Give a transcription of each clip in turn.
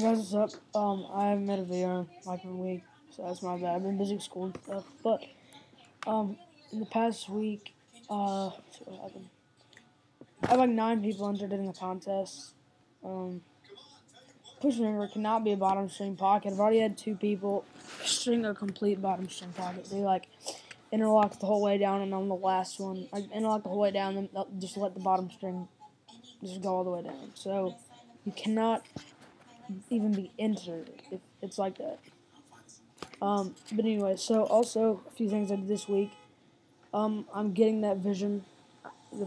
Guys, what's up? Um, I haven't made a video in like a week, so that's my bad. I've been busy with school and stuff, but um, in the past week, uh, what happened. I have like nine people entered in the contest. Um, please remember, it cannot be a bottom string pocket. I've already had two people string a complete bottom string pocket. They like interlock the whole way down, and on the last one, I interlock the whole way down, they'll just let the bottom string just go all the way down. So you cannot even be entered if it's like that. Um, but anyway, so also a few things I did this week. Um, I'm getting that vision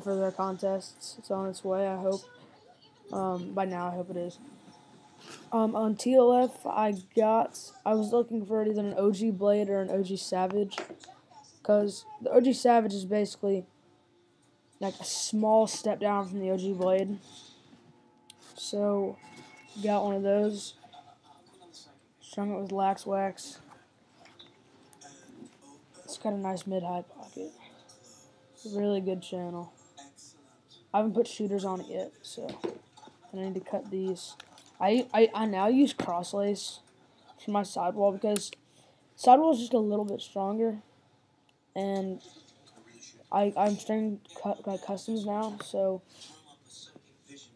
for their contests. It's on its way. I hope. Um, by now, I hope it is. Um, on TLF, I got. I was looking for either an OG Blade or an OG Savage, because the OG Savage is basically like a small step down from the OG Blade. So Got one of those. Strung it with lax wax. It's got a nice mid-high pocket. Really good channel. I haven't put shooters on it yet, so I need to cut these. I, I, I now use crosslace for my sidewall because sidewall is just a little bit stronger, and I I'm stringing like customs now, so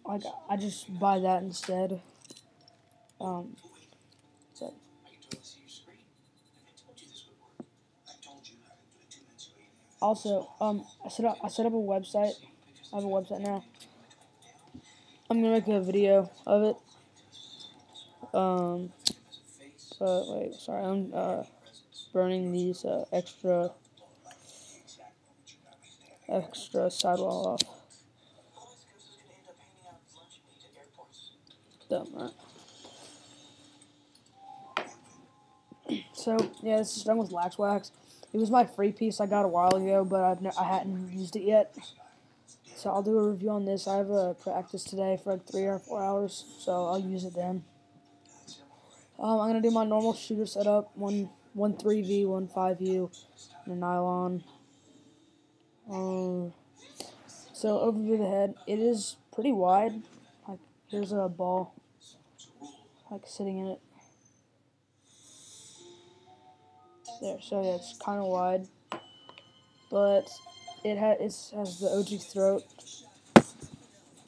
I I just buy that instead. Um, so. Also, um, I set up I set up a website. I have a website now. I'm gonna make a video of it. Um, but wait, sorry, I'm uh, burning these uh, extra extra sidewall off. Dumb, right? So, yeah, this is done with Lax Wax. It was my free piece I got a while ago, but I've I hadn't used it yet. So I'll do a review on this. I have a practice today for like three or four hours, so I'll use it then. Um, I'm gonna do my normal shooter setup: one one three V, one five U, and a nylon. Um, so overview of the head. It is pretty wide. Like here's a ball, like sitting in it. There. So yeah, it's kind of wide, but it has it has the OG throat.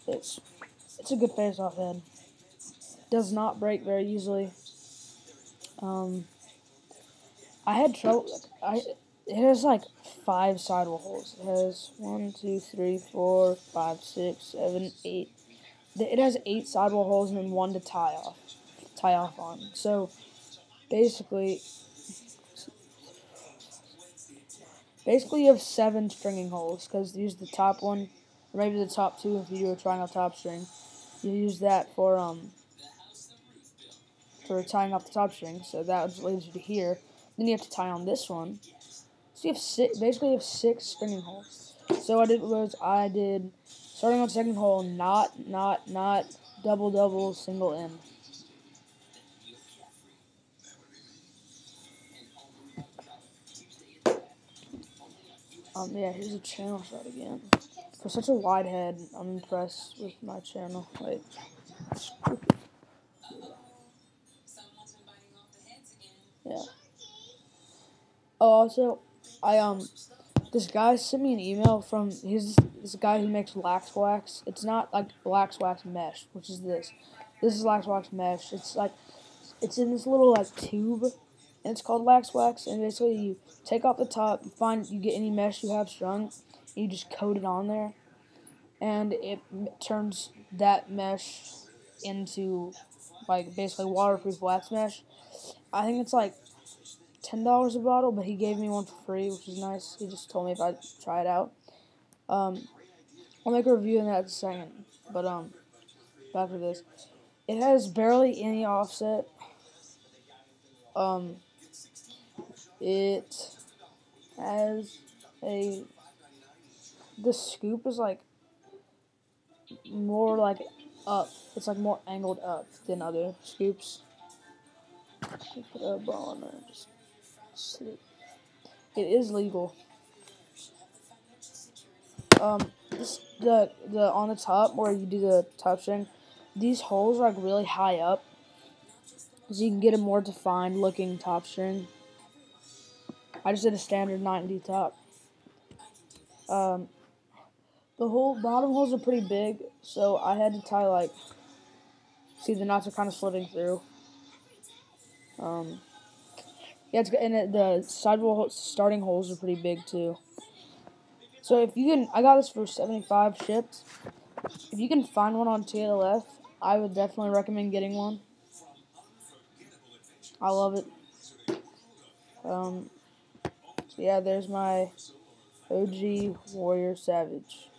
It's it's a good face-off head. Does not break very easily. Um, I had trouble. I it has like five sidewall holes. It has one, two, three, four, five, six, seven, eight. It has eight sidewall holes and then one to tie off, tie off on. So basically, Basically, you have seven stringing holes because you use the top one, or maybe the top two if you do a triangle top string. You use that for um for tying off the top string, so that leads you to here. Then you have to tie on this one. So you have six, basically you have six stringing holes. So what I did was I did starting on second hole, not, not, not, double, double, single end. Um, yeah, here's a channel shot again. For such a wide head, I'm impressed with my channel. Like, Yeah. Oh, also, I, um, this guy sent me an email from, he's this guy who makes lax wax. It's not like lax wax mesh, which is this. This is lax wax mesh. It's like, it's in this little, like, tube and it's called lax wax. And basically, you take off the top, you find you get any mesh you have strung, you just coat it on there, and it turns that mesh into like basically waterproof wax mesh. I think it's like ten dollars a bottle, but he gave me one for free, which is nice. He just told me if I'd try it out. Um, I'll make a review in that in a second, but um, back to this. It has barely any offset. Um, it has a the scoop is like more like up. It's like more angled up than other scoops. Put a ball on there. Just sleep. It is legal. Um, this, the the on the top where you do the top string, these holes are like really high up, so you can get a more defined looking top string. I just did a standard 90 top. Um, the whole bottom holes are pretty big, so I had to tie like. See, the knots are kind of slitting through. Um, yeah, it's, good. and it, the sidewall starting holes are pretty big too. So if you can, I got this for 75 shipped. If you can find one on TLF, I would definitely recommend getting one. I love it. Um, yeah, there's my OG Warrior Savage.